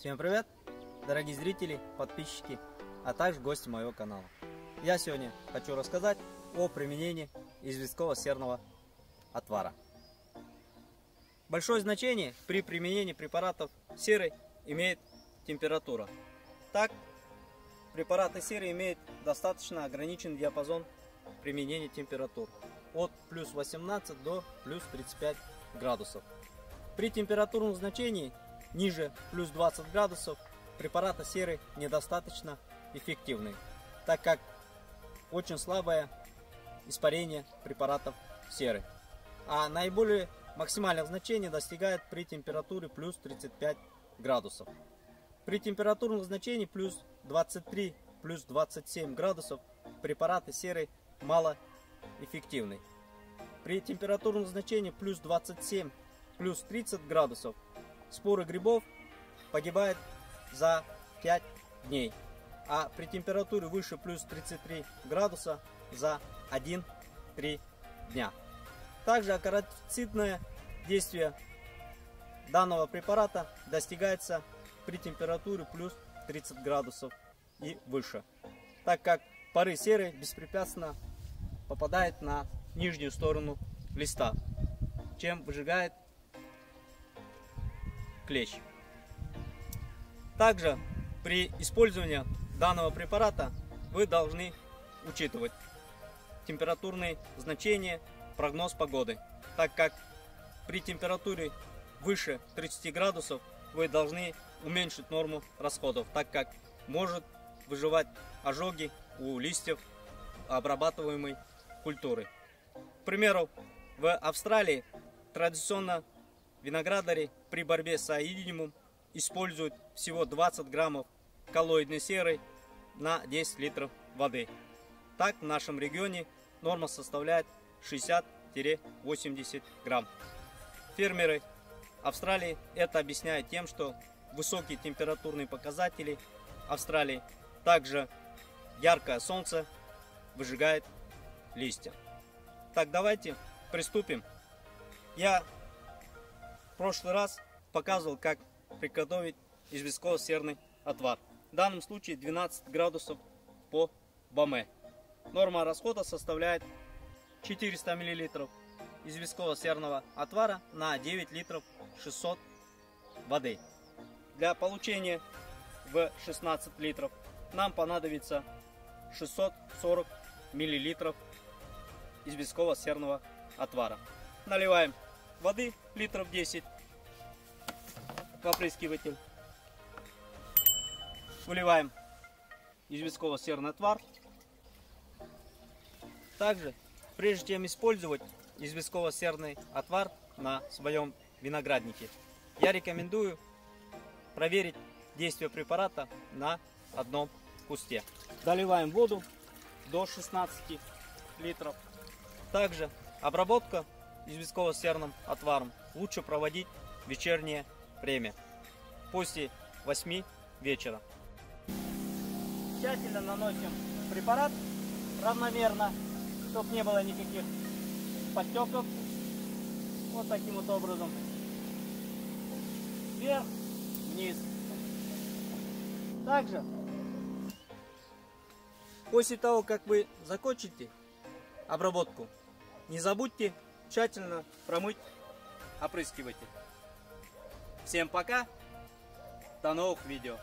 Всем привет, дорогие зрители, подписчики, а также гости моего канала. Я сегодня хочу рассказать о применении известкового серного отвара. Большое значение при применении препаратов серы имеет температура. Так, препараты серы имеют достаточно ограниченный диапазон применения температур от плюс 18 до плюс 35 градусов. При температурном значении ниже плюс 20 градусов препараты серы недостаточно эффективны, так как очень слабое испарение препаратов серы. А наиболее максимальных значений достигает при температуре плюс 35 градусов. При температурном значении плюс 23, плюс 27 градусов препараты серы мало эффективны. При температурном значении плюс 27, плюс 30 градусов споры грибов погибают за 5 дней, а при температуре выше плюс 33 градуса за 1-3 дня. Также акароцидное действие данного препарата достигается при температуре плюс 30 градусов и выше, так как пары серы беспрепятственно попадают на нижнюю сторону листа, чем выжигает клещ. Также при использовании данного препарата вы должны учитывать температурные значения, прогноз погоды, так как при температуре выше 30 градусов вы должны уменьшить норму расходов, так как может выживать ожоги у листьев обрабатываемой культуры. К примеру, в Австралии традиционно виноградари при борьбе с аидиумом используют всего 20 граммов коллоидной серы на 10 литров воды. Так в нашем регионе норма составляет 60-80 грамм. Фермеры Австралии это объясняют тем, что высокие температурные показатели Австралии, также яркое солнце выжигает листья. Так, давайте приступим. Я прошлый раз показывал, как приготовить известково-серный отвар. В данном случае 12 градусов по баме. Норма расхода составляет 400 мл известково-серного отвара на 9 литров 600 воды. Для получения в 16 литров нам понадобится 640 миллилитров известково-серного отвара. Наливаем воды литров 10 в опрыскиватель. Выливаем известково-серный отвар. Также, прежде чем использовать известково-серный отвар на своем винограднике, я рекомендую проверить действие препарата на одном кусте. Доливаем воду до 16 литров. Также обработка известково-серным отваром лучше проводить вечернее время, после 8 вечера. Тщательно наносим препарат равномерно, чтобы не было никаких подтеков. Вот таким вот образом. Вверх, вниз. Также, после того, как вы закончите обработку, не забудьте тщательно промыть опрыскиватель. Всем пока, до новых видео.